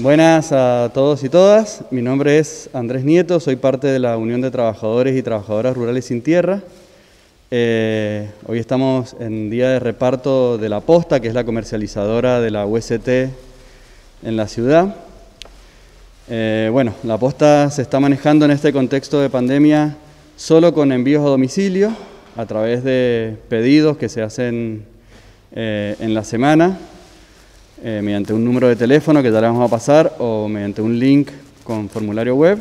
Buenas a todos y todas. Mi nombre es Andrés Nieto, soy parte de la Unión de Trabajadores y Trabajadoras Rurales Sin Tierra. Eh, hoy estamos en día de reparto de la posta, que es la comercializadora de la UST en la ciudad. Eh, bueno, la posta se está manejando en este contexto de pandemia solo con envíos a domicilio, a través de pedidos que se hacen eh, en la semana eh, mediante un número de teléfono que ya le vamos a pasar o mediante un link con formulario web.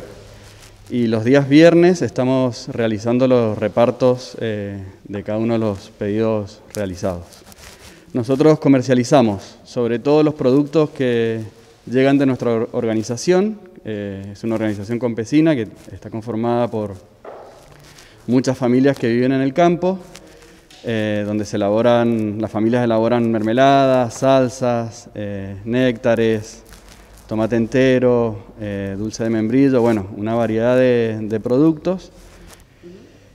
Y los días viernes estamos realizando los repartos eh, de cada uno de los pedidos realizados. Nosotros comercializamos sobre todo los productos que llegan de nuestra organización. Eh, es una organización campesina que está conformada por muchas familias que viven en el campo eh, donde se elaboran, las familias elaboran mermeladas, salsas, eh, néctares, tomate entero, eh, dulce de membrillo, bueno, una variedad de, productos.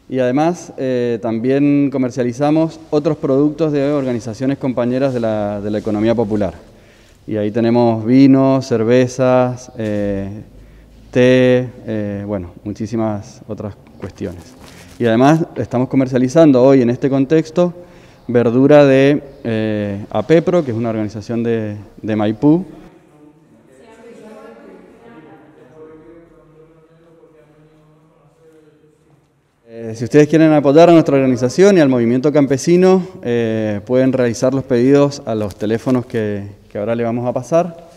Y además también comercializamos otros productos de organizaciones compañeras de la, de la economía popular. Y ahí tenemos vinos, cervezas, té, bueno, muchísimas otras cuestiones. Y además estamos comercializando hoy en este contexto verdura de eh, APEPRO, que es una organización de, Maipú. Eh, si ustedes quieren apoyar a nuestra organización y al movimiento campesino, eh, pueden realizar los pedidos a los teléfonos que, ahora le vamos a pasar.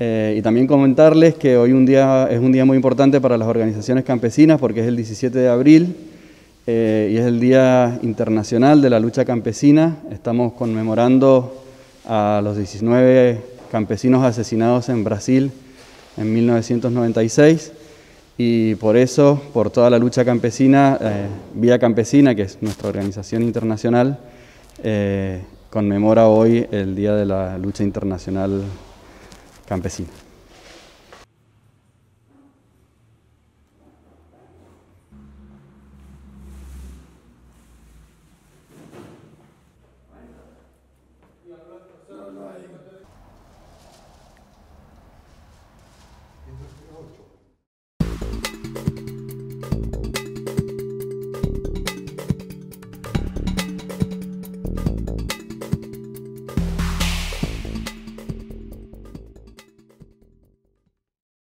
y también comentarles que hoy un día es un día muy importante para las organizaciones campesinas porque es el 17 de abril eh, y es el Día Internacional de la Lucha Campesina. Estamos conmemorando a los 19 campesinos asesinados en Brasil en 1996 y por eso, por toda la lucha campesina, eh, Vía Campesina, que es nuestra organización internacional, eh, conmemora hoy el Día de la Lucha Internacional Campesina. Oh,